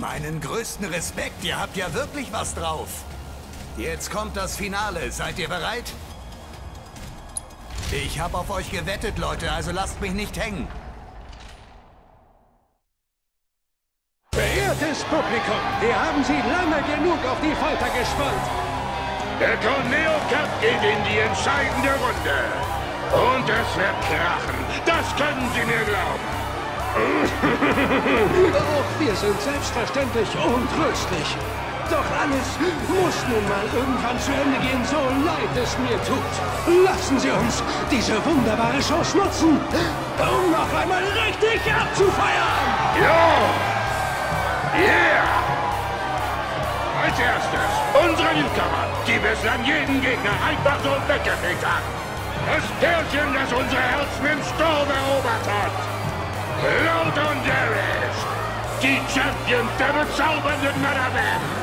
Meinen größten Respekt, ihr habt ja wirklich was drauf. Jetzt kommt das Finale. Seid ihr bereit? Ich habe auf euch gewettet, Leute, also lasst mich nicht hängen. Verehrtes Publikum, wir haben Sie lange genug auf die Folter gespannt. Der Corneo Cup geht in die entscheidende Runde. Und es wird krachen. Das können Sie mir glauben. Auch wir sind selbstverständlich untröstlich. Doch alles muss nun mal irgendwann zu Ende gehen, so leid es mir tut. Lassen Sie uns diese wunderbare Chance nutzen, um noch einmal richtig abzufeiern. Ja! Yeah! Als erstes unsere Newcomer, die bislang jeden Gegner einfach so weggefegt haben. Das Pärchen, das unsere Herzen im Sturm erobert hat. Lord und Darius, die Champions der bezaubernden Männerwelt.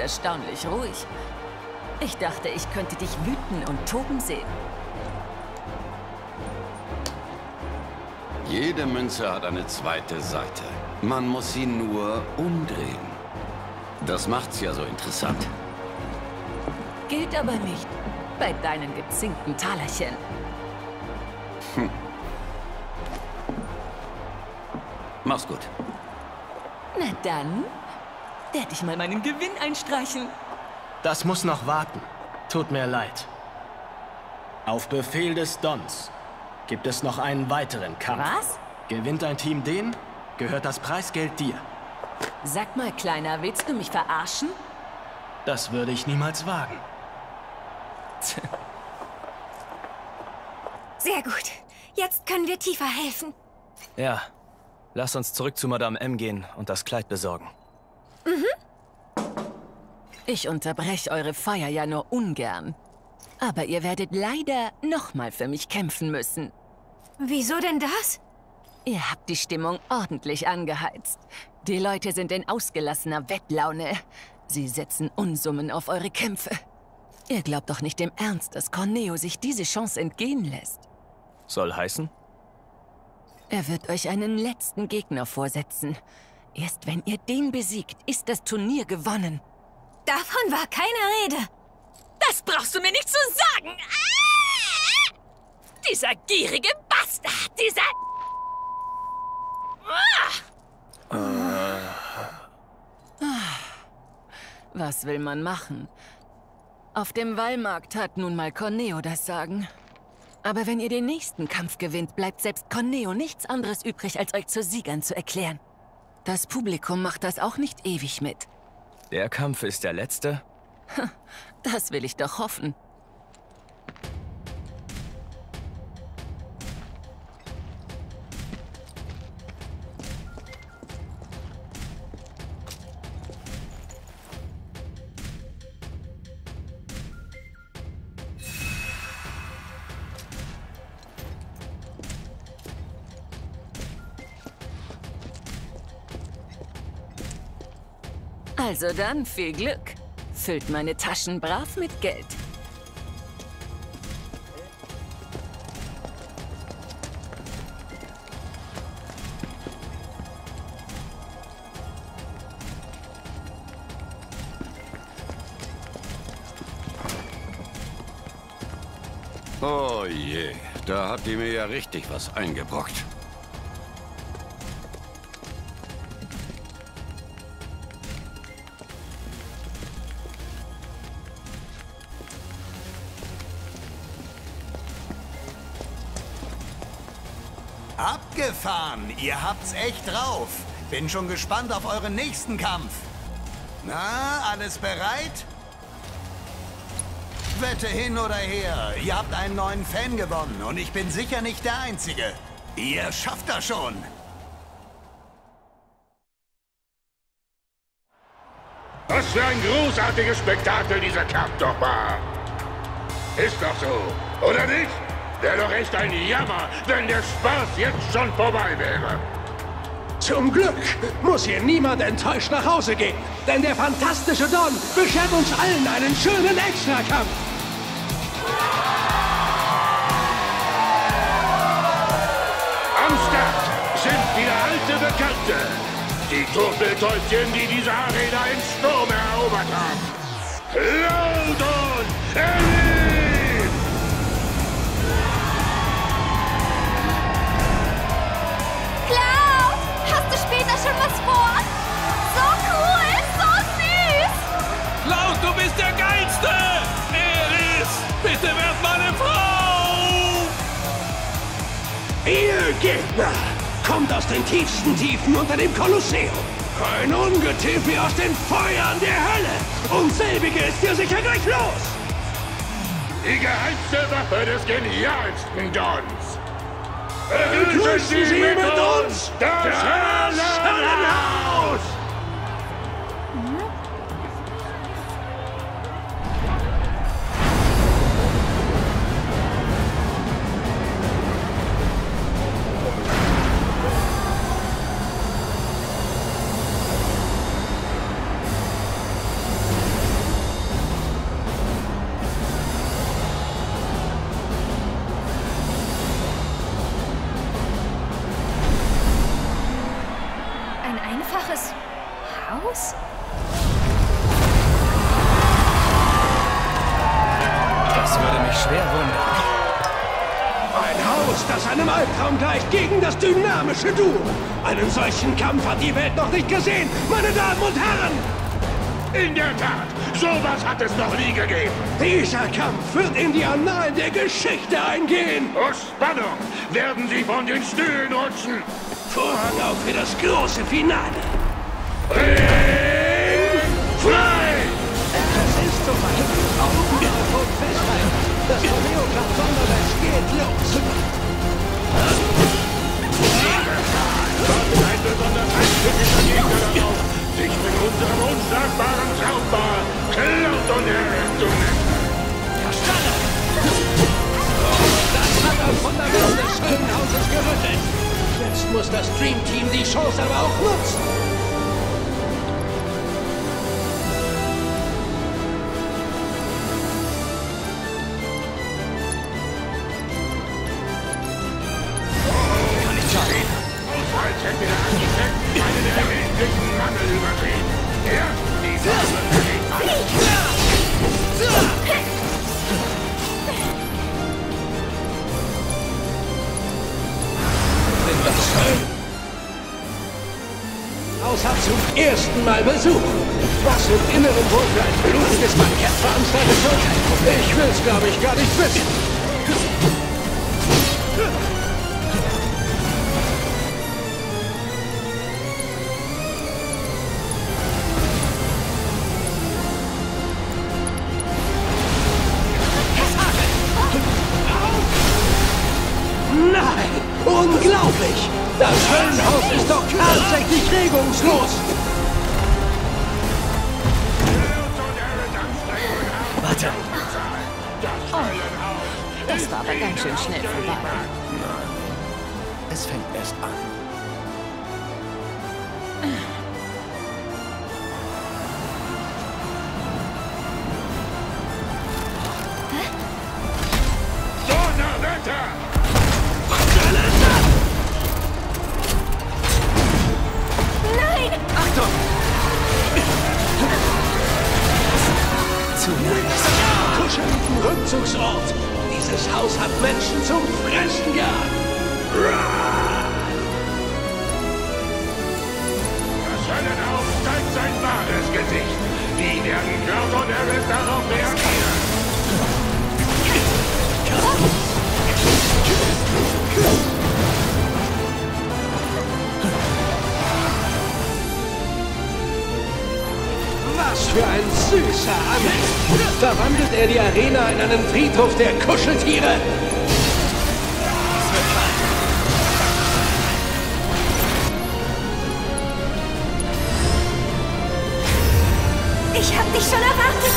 Erstaunlich ruhig. Ich dachte, ich könnte dich wüten und toben sehen. Jede Münze hat eine zweite Seite. Man muss sie nur umdrehen. Das macht's ja so interessant. Gilt aber nicht. Bei deinen gezinkten Talerchen. Mach's gut. Na dann, werde ich mal meinen Gewinn einstreichen. Das muss noch warten. Tut mir leid. Auf Befehl des Dons gibt es noch einen weiteren Kampf. Was? Gewinnt ein Team den, gehört das Preisgeld dir. Sag mal, Kleiner, willst du mich verarschen? Das würde ich niemals wagen. Sehr gut. Jetzt können wir tiefer helfen. Ja, lass uns zurück zu Madame M gehen und das Kleid besorgen. Ich unterbreche eure Feier ja nur ungern. Aber ihr werdet leider nochmal für mich kämpfen müssen. Wieso denn das? Ihr habt die Stimmung ordentlich angeheizt. Die Leute sind in ausgelassener Wettlaune. Sie setzen Unsummen auf eure Kämpfe. Ihr glaubt doch nicht im Ernst, dass Corneo sich diese Chance entgehen lässt. Soll heißen? Er wird euch einen letzten Gegner vorsetzen. Erst wenn ihr den besiegt, ist das Turnier gewonnen. Davon war keine Rede. Das brauchst du mir nicht zu sagen! Ah! Dieser gierige Bastard! Dieser... Ah! Was will man machen? Auf dem Wallmarkt hat nun mal Corneo das Sagen. Aber wenn ihr den nächsten Kampf gewinnt, bleibt selbst Corneo nichts anderes übrig, als euch zu Siegern zu erklären. Das Publikum macht das auch nicht ewig mit. Der Kampf ist der letzte? Das will ich doch hoffen. Also dann, viel Glück. Füllt meine Taschen brav mit Geld. Oh je, da habt ihr mir ja richtig was eingebrockt. Abgefahren! Ihr habt's echt drauf. Bin schon gespannt auf euren nächsten Kampf. Na, alles bereit? Wette hin oder her. Ihr habt einen neuen Fan gewonnen und ich bin sicher nicht der Einzige. Ihr schafft das schon. Was für ein großartiges Spektakel dieser Kampf doch war. Ist doch so, oder nicht? Wäre doch echt ein Jammer, wenn der Spaß jetzt schon vorbei wäre. Zum Glück muss hier niemand enttäuscht nach Hause gehen, denn der fantastische Don beschert uns allen einen schönen Extrakampf. Am Start sind wieder alte Bekannte. Die Turteltäubchen, die diese Arena in Sturm erobert haben. Cloud und Ellie! Der Geilste! Eris, bitte werd meine Frau! Ihr Gegner kommt aus den tiefsten Tiefen unter dem Kolosseum. Ein Ungetüm wie aus den Feuern der Hölle. Und selbige ist hier sicher gleich los. Die geheimste Waffe des genialsten Dons. Begrüßen Sie mit uns das Höllenhaus! Das dynamische Duo. Einen solchen Kampf hat die Welt noch nicht gesehen, meine Damen und Herren! In der Tat, sowas hat es noch nie gegeben. Dieser Kampf wird in die Annalen der Geschichte eingehen. Aus Spannung werden sie von den Stühlen rutschen. Vorhang auf für das große Finale. Ring frei! Es ist soweit. Augen auf und festhalten. Das Choreograf Sonderwelsch geht los. Wartet ein besonders einstückiger Gegner Cloud zu nennen. Das hat das Fundament des schönen Hauses gerüttelt. Jetzt muss das Dream Team die Chance aber auch nutzen. Haus hat zum ersten Mal Besuch. Was im Inneren wohl für ein blutiges Bankett veranstaltet wird, ich will's, glaube ich, gar nicht wissen. Nein, unglaublich! Das Höllenhaus ist doch tatsächlich regungslos! Warte. Das war aber ganz schön schnell vorbei. Es fängt erst an. Haus hat Menschen zum Fressen gehabt. Das Höllenhaus zeigt sein wahres Gesicht. Wie werden Kurt und Eris darauf reagieren? Was für ein süßer Anblick. Verwandelt er die Arena in einen Friedhof der Kuscheltiere? Ich hab dich schon erwartet!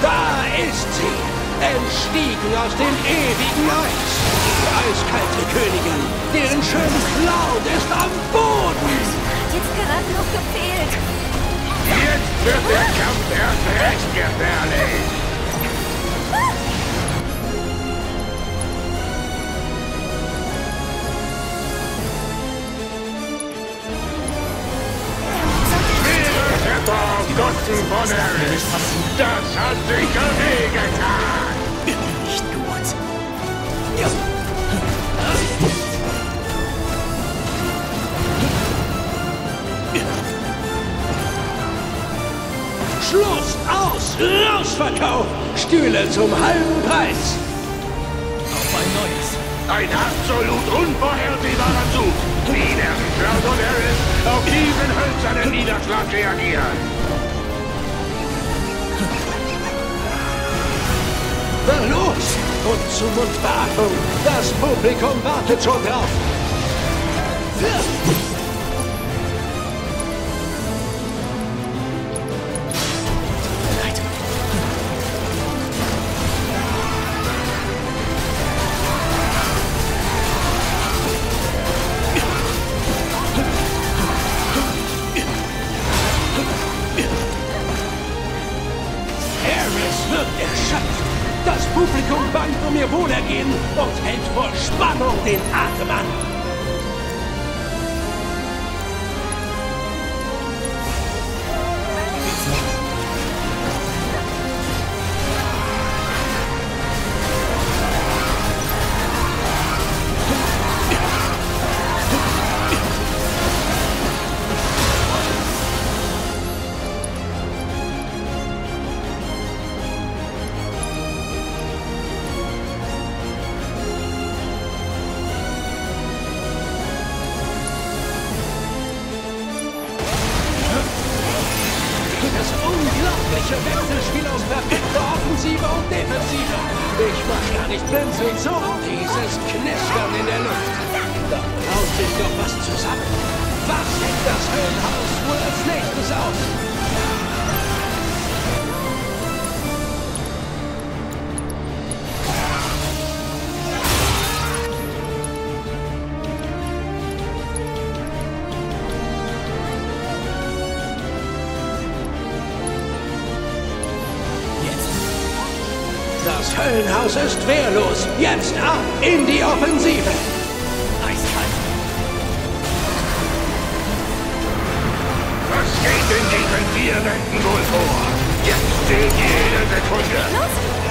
Da ist sie! Entstiegen aus dem ewigen Eis! Die eiskalte Königin, deren schöne Cloud ist am Boden! Jetzt gerade noch gefehlt. Jetzt wird der Kampf erst recht gefährlich. Kosten von Eris. Das hat sicher wehgetan. Aus! Rausverkauf! Stühle zum halben Preis! Auf ein neues. Ein absolut unvorhersehbarer Zug. Wie werden Cloud und Eris auf diesen hölzernen Niederschlag reagieren? Na los! Und zu Mundbeatmung! Das Publikum wartet schon drauf! Wird erschöpft! Das Publikum bangt um ihr Wohlergehen und hält vor Spannung den Atem an! Das Höllenhaus ist wehrlos. Jetzt ab in die Offensive. Eiskalt. Was geht in diesen vier Wänden wohl vor? Jetzt zählt jede Sekunde. Nur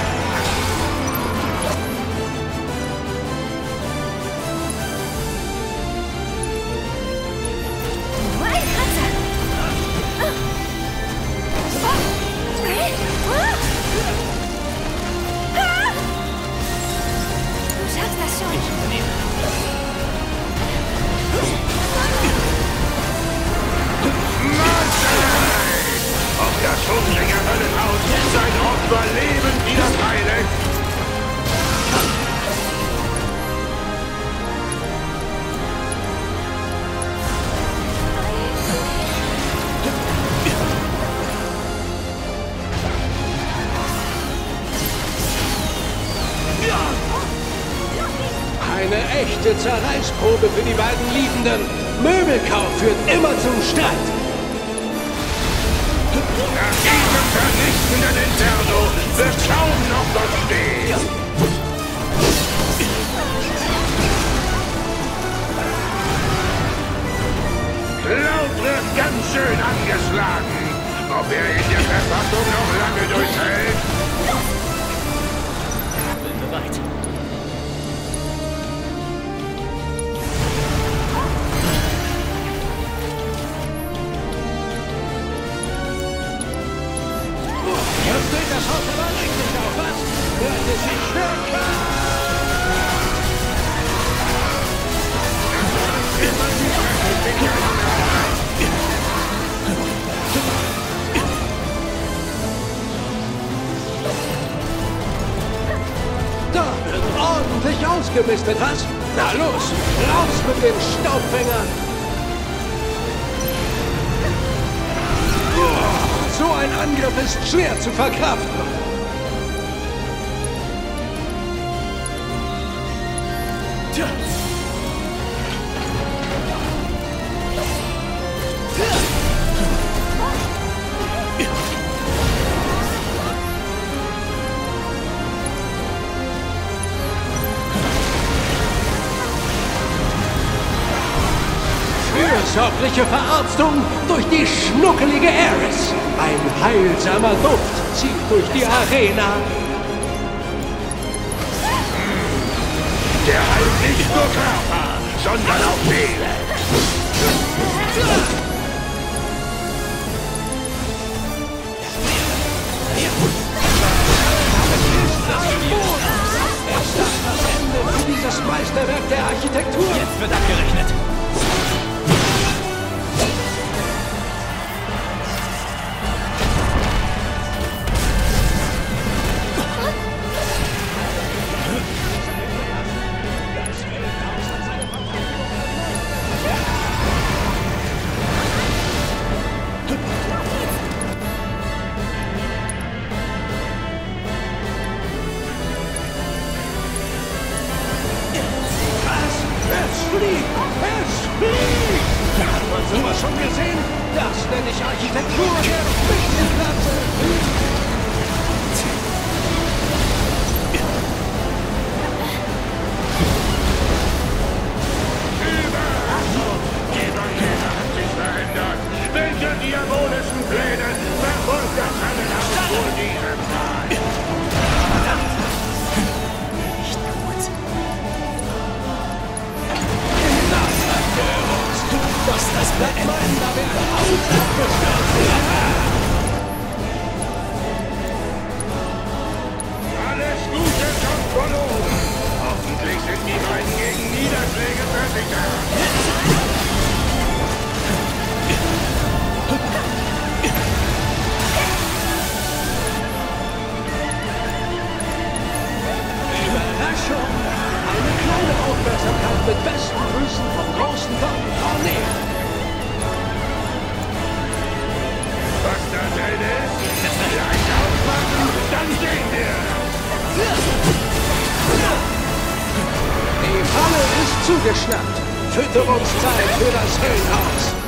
Eine echte Zerreißprobe für die beiden Liebenden. Möbelkauf führt immer zum Streit. Nach vernichtenden Inferno wird kaum noch was stehen. Cloud wird ganz schön angeschlagen. Ob er in der Verfassung noch lange durchhält? Das aber richtig auf, was? Hört es sich stärker? Da wird ordentlich ausgemistet, was? Na los, raus mit den Staubfängern! Angriff ist schwer zu verkraften. Tja. Fürsorgliche Verarztung durch die schnuckelige Eris. Ein heilsamer Duft zieht durch die Arena. Der heilt nicht nur Körper, sondern auch Seele. Das Ende für dieses Meisterwerk der Architektur? Jetzt wird abgerechnet. Großen Don Corneo. Was da drin ist? Vielleicht aufmachen, dann sehen wir. Die Falle ist zugeschnappt. Fütterungszeit für das Höllenhaus.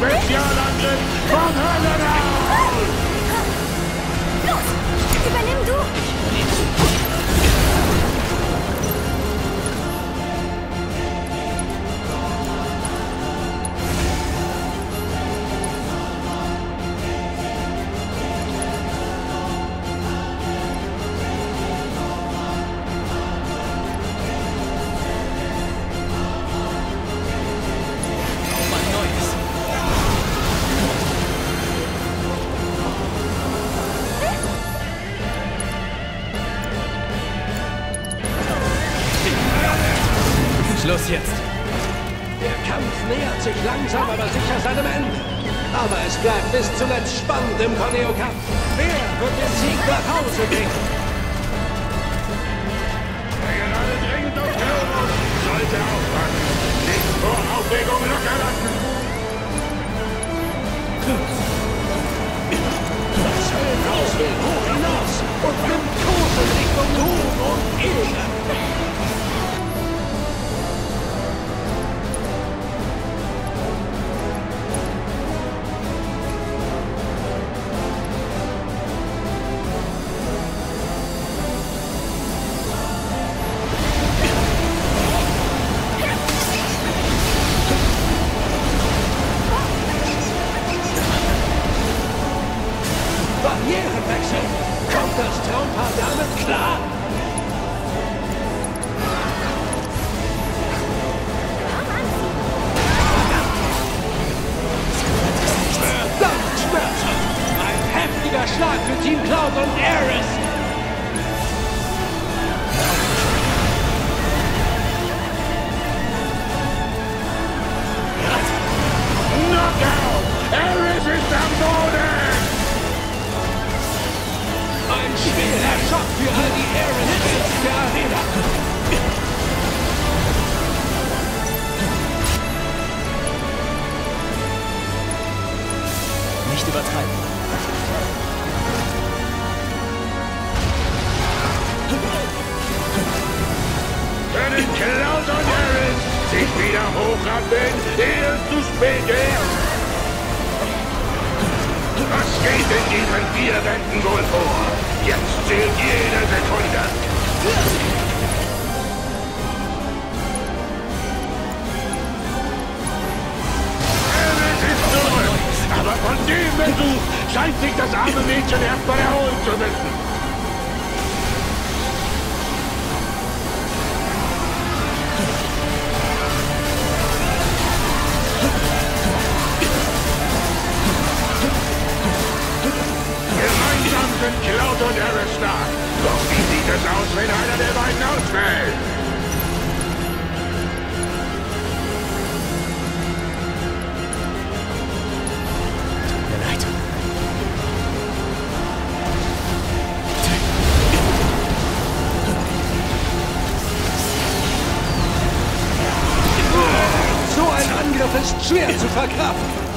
Unglaublicher Spezialangriff von Höllenau! Nicht übertreiben. Können Cloud und Ares sich wieder hochrappeln, ehe es zu spät ist? Was geht in diesen vier Wänden wohl vor? Jetzt zählt jede Sekunde. Von dem Besuch scheint sich das arme Mädchen erstmal erholen zu müssen. Gemeinsam sind Cloud und Ares stark. Doch wie sieht es aus, wenn einer der beiden ausfällt? Ist schwer zu verkraften.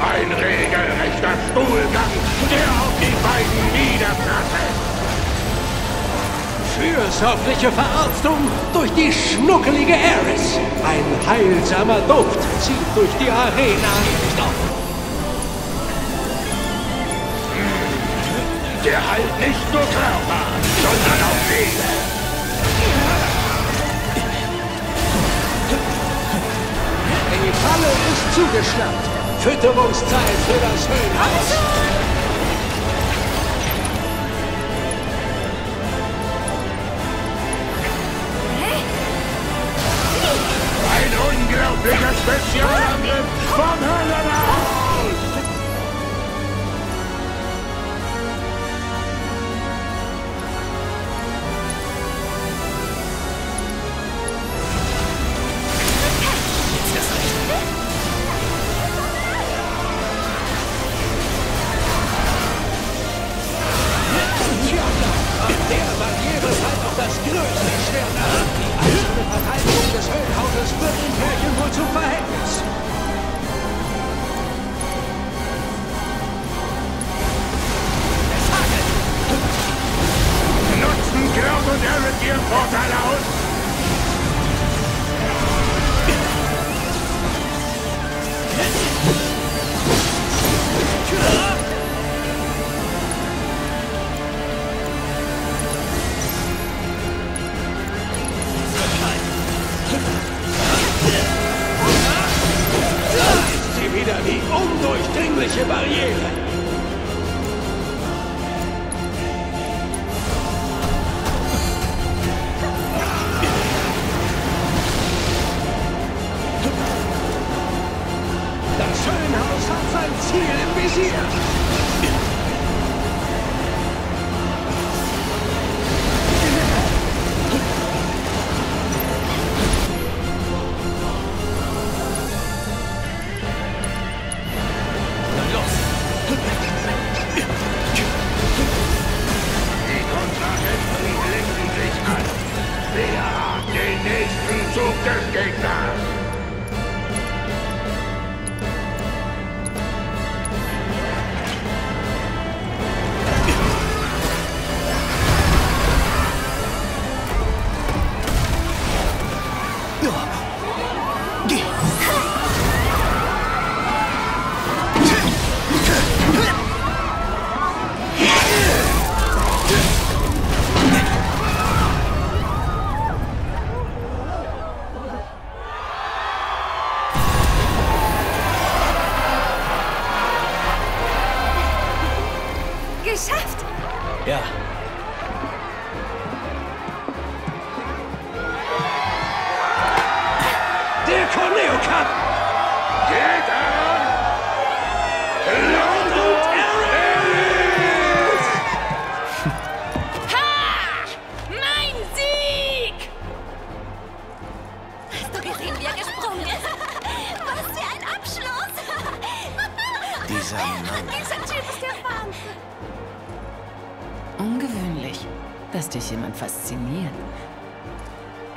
Ein regelrechter Stuhlgang, der auf die beiden niederprasselt. Fürsorgliche Verarztung durch die schnuckelige Eris. Ein heilsamer Duft zieht durch die Arena. Stopp! Hm, der heilt nicht nur Körper, sondern auch Seele. Die Falle ist zugeschnappt. Fütterungszeit für das Höhenhaus. Ein unglaublicher Spezialangriff vom Höllenhaus!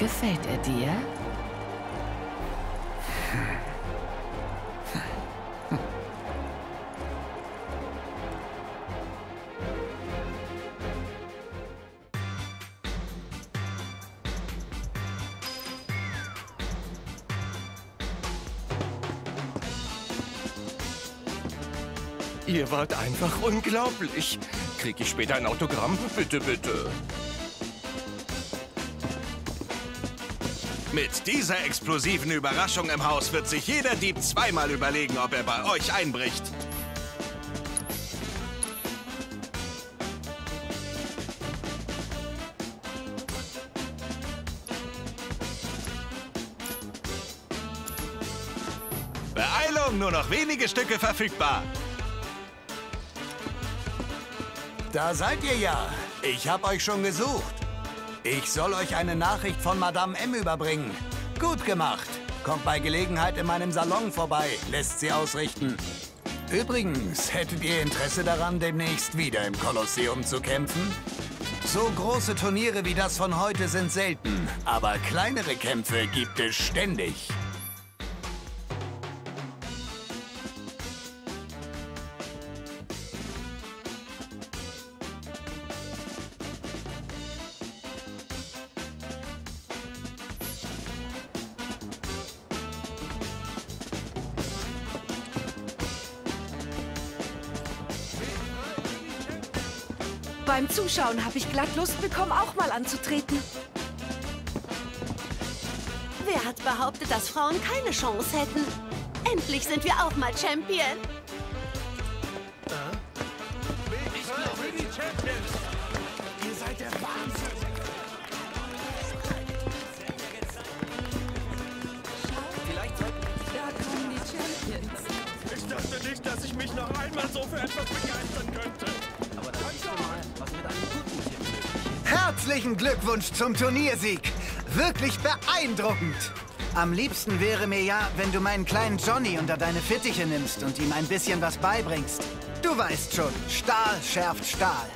Gefällt er dir? Ihr wart einfach unglaublich. Krieg ich später ein Autogramm? Bitte, bitte. Mit dieser explosiven Überraschung im Haus wird sich jeder Dieb zweimal überlegen, ob er bei euch einbricht. Beeilung, nur noch wenige Stücke verfügbar. Da seid ihr ja. Ich hab euch schon gesucht. Ich soll euch eine Nachricht von Madame M überbringen. Gut gemacht. Kommt bei Gelegenheit in meinem Salon vorbei, lässt sie ausrichten. Übrigens, hättet ihr Interesse daran, demnächst wieder im Kolosseum zu kämpfen? So große Turniere wie das von heute sind selten, aber kleinere Kämpfe gibt es ständig. Zuschauen habe ich glatt Lust bekommen, auch mal anzutreten. Wer hat behauptet, dass Frauen keine Chance hätten? Endlich sind wir auch mal Champion. Ich glaube, die Champions. Ihr seid der Wahnsinn. Ich dachte nicht, dass ich mich noch einmal so für etwas begeistern könnte. Herzlichen Glückwunsch zum Turniersieg. Wirklich beeindruckend. Am liebsten wäre mir ja, wenn du meinen kleinen Johnny unter deine Fittiche nimmst und ihm ein bisschen was beibringst. Du weißt schon, Stahl schärft Stahl.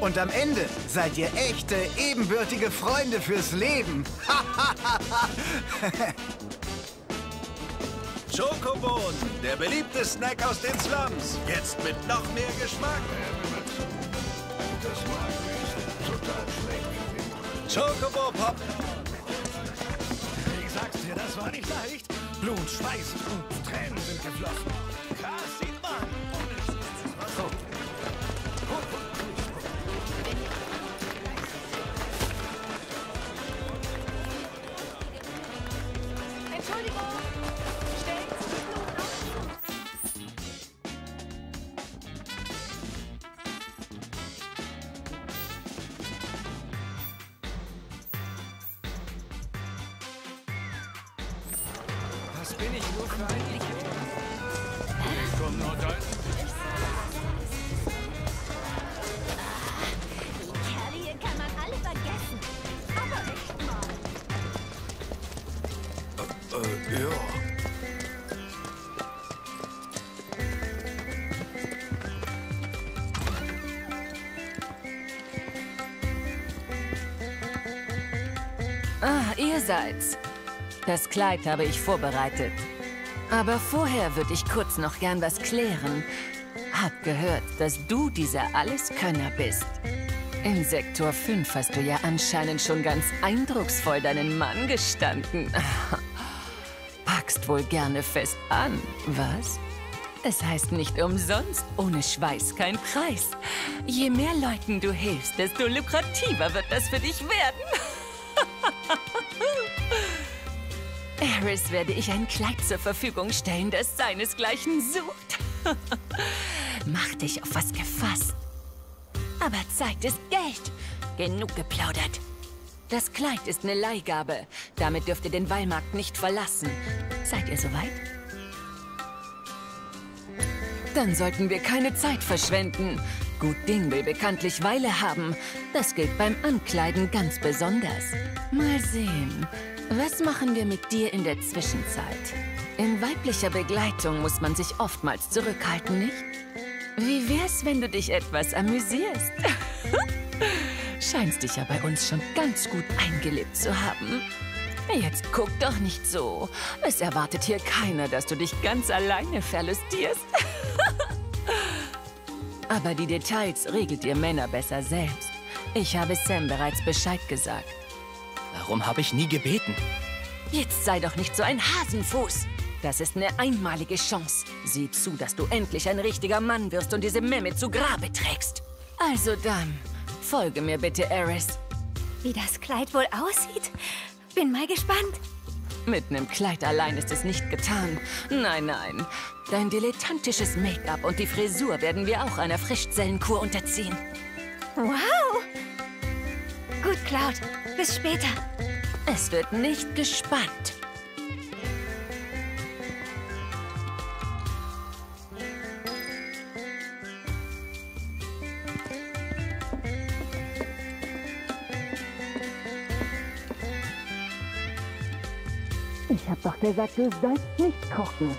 Und am Ende seid ihr echte, ebenbürtige Freunde fürs Leben. Schokobon, der beliebte Snack aus den Slums. Jetzt mit noch mehr Geschmack. Chocobo Pop. Ich sag's dir, das war nicht leicht. Blut, Schweiß und Tränen sind geflossen. Krass, bin ich nur für ein Idiot? Komm, Norddeutsch. Die Kerle kann man alle vergessen. Aber echt mal. Ja. Ah, ihr seid's. Das Kleid habe ich vorbereitet. Aber vorher würde ich kurz noch gern was klären. Hab gehört, dass du dieser Alleskönner bist. Im Sektor 5 hast du ja anscheinend schon ganz eindrucksvoll deinen Mann gestanden. Packst wohl gerne fest an, was? Es heißt nicht umsonst, ohne Schweiß kein Preis. Je mehr Leuten du hilfst, desto lukrativer wird das für dich werden. Eris werde ich ein Kleid zur Verfügung stellen, das seinesgleichen sucht. Mach dich auf was gefasst. Aber Zeit ist Geld. Genug geplaudert. Das Kleid ist eine Leihgabe. Damit dürft ihr den Wallmarkt nicht verlassen. Seid ihr soweit? Dann sollten wir keine Zeit verschwenden. Gut Ding will bekanntlich Weile haben. Das gilt beim Ankleiden ganz besonders. Mal sehen. Was machen wir mit dir in der Zwischenzeit? In weiblicher Begleitung muss man sich oftmals zurückhalten, nicht? Wie wär's, wenn du dich etwas amüsierst? Scheinst dich ja bei uns schon ganz gut eingelebt zu haben. Jetzt guck doch nicht so. Es erwartet hier keiner, dass du dich ganz alleine verlustierst. Aber die Details regelt ihr Männer besser selbst. Ich habe Sam bereits Bescheid gesagt. Warum habe ich nie gebeten? Jetzt sei doch nicht so ein Hasenfuß. Das ist eine einmalige Chance. Sieh zu, dass du endlich ein richtiger Mann wirst und diese Memme zu Grabe trägst. Also dann, folge mir bitte, Eris. Wie das Kleid wohl aussieht? Bin mal gespannt. Mit nem Kleid allein ist es nicht getan. Nein, nein. Dein dilettantisches Make-up und die Frisur werden wir auch einer Frischzellenkur unterziehen. Wow! Gut, Cloud. Bis später. Es wird nicht gespannt. Ich hab doch gesagt, du sollst nicht gucken.